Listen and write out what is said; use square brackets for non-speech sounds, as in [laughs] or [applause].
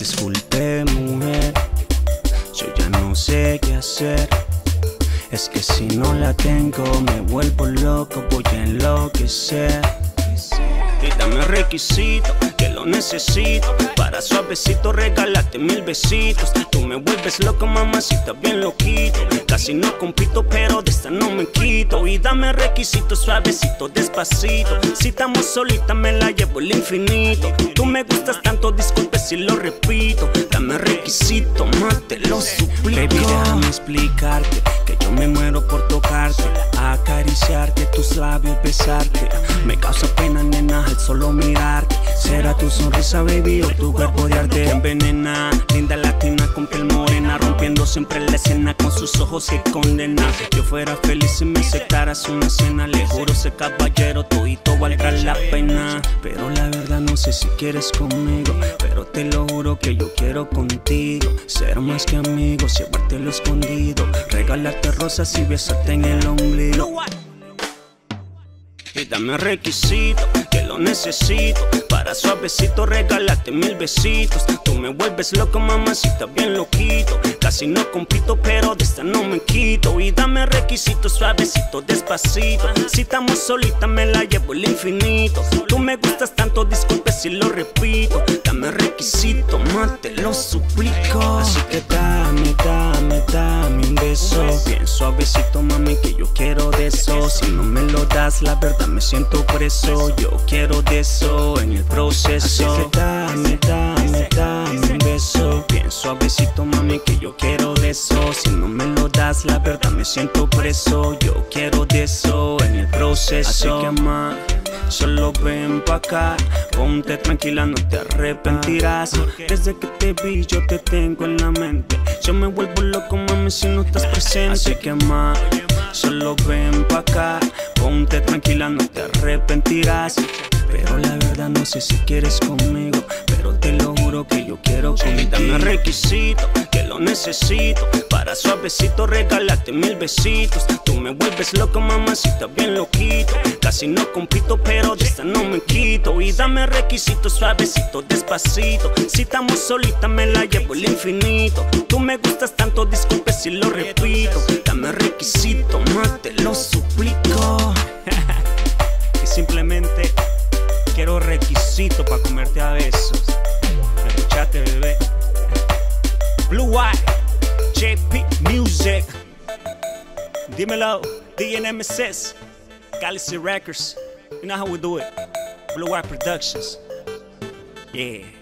Disculpe, mujer, yo ya no sé qué hacer. Es que si no la tengo, me vuelvo loco, voy a enloquecer. Quítame requisito, necesito. Para suavecito, regálate mil besitos. Tú me vuelves loco, mamacita, bien loquito. Casi no compito, pero de esta no me quito. Y dame requisito, suavecito, despacito. Si estamos solitas, me la llevo el infinito. Tú me gustas tanto, disculpe si lo repito. Dame requisito, más. Baby, déjame explicarte que yo me muero por tocarte, acariciarte, tus labios, besarte. Me causa pena, nena, al solo mirarte. Será tu sonrisa, baby, o tu cuerpo de arte envenena. Linda latina con piel morena, rompiendo siempre la escena con sus ojos que condena. Yo fuera feliz si me aceptaras una escena. Le juro, ese caballero, todo valdrá la pena. Pero la verdad no sé si quieres conmigo, pero quiero contigo. Ser más que amigos, llevártelo escondido, regalarte rosas y besarte en el ombligo. Y dame requisito, que lo necesito. Para suavecito, regálate mil besitos. Tú me vuelves loco, mamacita, bien loquito. Casi no compito, pero de esta no me quito. Y dame requisito, suavecito, despacito. Si estamos solitas, me la llevo el infinito. Tú me gustas tanto, disculpe si lo repito. Quiero de eso. Si no me lo das, la verdad me siento preso. Yo quiero de eso en el proceso. Así que dame, dame, dame un beso. Bien suavecito, mami, que yo quiero de eso. Si no me lo das, la verdad me siento preso. Yo quiero de eso en el proceso. Así que más. Solo ven pa' acá, ponte tranquila, no te arrepentirás. Desde que te vi, yo te tengo en la mente. Yo me vuelvo loco, mami, si no estás presente. Así solo ven pa' acá, ponte tranquila, no te arrepentirás. Pero la verdad no sé si quieres conmigo, pero te lo que yo quiero contigo. Dame requisito, que lo necesito. Para suavecito, regálate mil besitos. Tú me vuelves loco, mamacita, bien loquito. Casi no compito, pero de esta no me quito. Y dame requisito, suavecito, despacito. Si estamos solitas, me la llevo el infinito. Tú me gustas tanto, disculpe si lo repito. Dame requisito, más te lo suplico. [laughs] que simplemente quiero requisito para comerte a besos. ¿Me bebé? Blue Eye, JP Music. Dímelo, DNMSS, Galaxy Records. You know how we do it. Blue Eye Productions. Yeah.